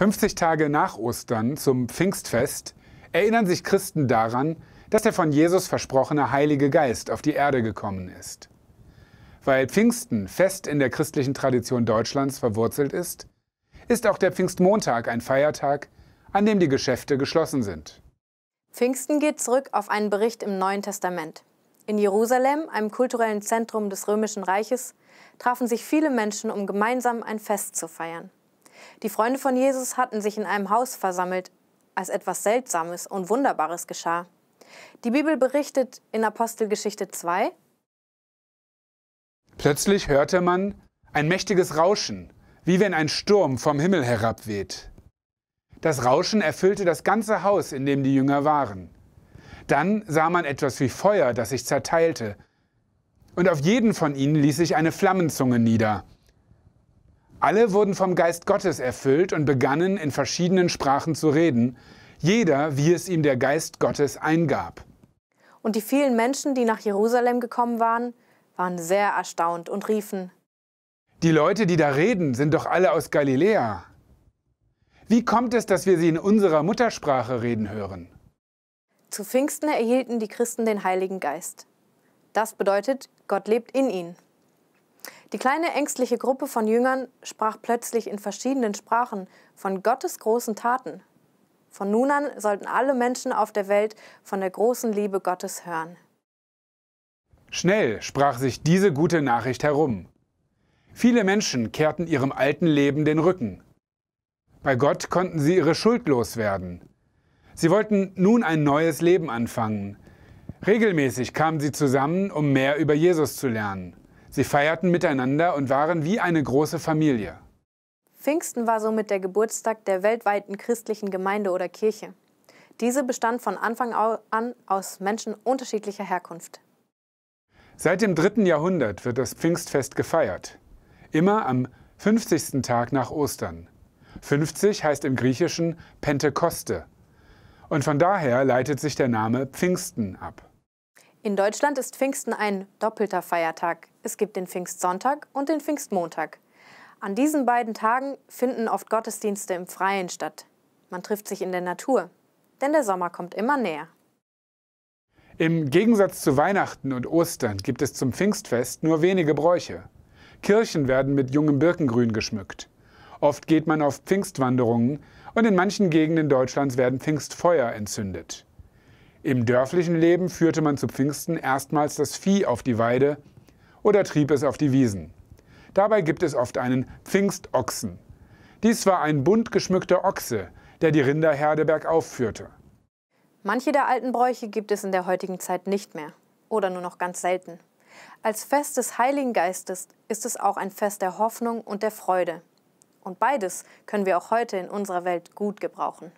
50 Tage nach Ostern zum Pfingstfest erinnern sich Christen daran, dass der von Jesus versprochene Heilige Geist auf die Erde gekommen ist. Weil Pfingsten fest in der christlichen Tradition Deutschlands verwurzelt ist, ist auch der Pfingstmontag ein Feiertag, an dem die Geschäfte geschlossen sind. Pfingsten geht zurück auf einen Bericht im Neuen Testament. In Jerusalem, einem kulturellen Zentrum des Römischen Reiches, trafen sich viele Menschen, um gemeinsam ein Fest zu feiern. Die Freunde von Jesus hatten sich in einem Haus versammelt, als etwas Seltsames und Wunderbares geschah. Die Bibel berichtet in Apostelgeschichte 2, Plötzlich hörte man ein mächtiges Rauschen, wie wenn ein Sturm vom Himmel herabweht. Das Rauschen erfüllte das ganze Haus, in dem die Jünger waren. Dann sah man etwas wie Feuer, das sich zerteilte, und auf jeden von ihnen ließ sich eine Flammenzunge nieder. Alle wurden vom Geist Gottes erfüllt und begannen in verschiedenen Sprachen zu reden, jeder, wie es ihm der Geist Gottes eingab. Und die vielen Menschen, die nach Jerusalem gekommen waren, waren sehr erstaunt und riefen, Die Leute, die da reden, sind doch alle aus Galiläa. Wie kommt es, dass wir sie in unserer Muttersprache reden hören? Zu Pfingsten erhielten die Christen den Heiligen Geist. Das bedeutet, Gott lebt in ihnen. Die kleine ängstliche Gruppe von Jüngern sprach plötzlich in verschiedenen Sprachen von Gottes großen Taten. Von nun an sollten alle Menschen auf der Welt von der großen Liebe Gottes hören. Schnell sprach sich diese gute Nachricht herum. Viele Menschen kehrten ihrem alten Leben den Rücken. Bei Gott konnten sie ihre Schuld loswerden. Sie wollten nun ein neues Leben anfangen. Regelmäßig kamen sie zusammen, um mehr über Jesus zu lernen. Sie feierten miteinander und waren wie eine große Familie. Pfingsten war somit der Geburtstag der weltweiten christlichen Gemeinde oder Kirche. Diese bestand von Anfang an aus Menschen unterschiedlicher Herkunft. Seit dem dritten Jahrhundert wird das Pfingstfest gefeiert. Immer am 50. Tag nach Ostern. 50 heißt im Griechischen Pentekoste. Und von daher leitet sich der Name Pfingsten ab. In Deutschland ist Pfingsten ein doppelter Feiertag. Es gibt den Pfingstsonntag und den Pfingstmontag. An diesen beiden Tagen finden oft Gottesdienste im Freien statt. Man trifft sich in der Natur, denn der Sommer kommt immer näher. Im Gegensatz zu Weihnachten und Ostern gibt es zum Pfingstfest nur wenige Bräuche. Kirchen werden mit jungem Birkengrün geschmückt. Oft geht man auf Pfingstwanderungen und in manchen Gegenden Deutschlands werden Pfingstfeuer entzündet. Im dörflichen Leben führte man zu Pfingsten erstmals das Vieh auf die Weide oder trieb es auf die Wiesen. Dabei gibt es oft einen Pfingstochsen. Dies war ein bunt geschmückter Ochse, der die Rinderherde bergauf führte. Manche der alten Bräuche gibt es in der heutigen Zeit nicht mehr oder nur noch ganz selten. Als Fest des Heiligen Geistes ist es auch ein Fest der Hoffnung und der Freude. Und beides können wir auch heute in unserer Welt gut gebrauchen.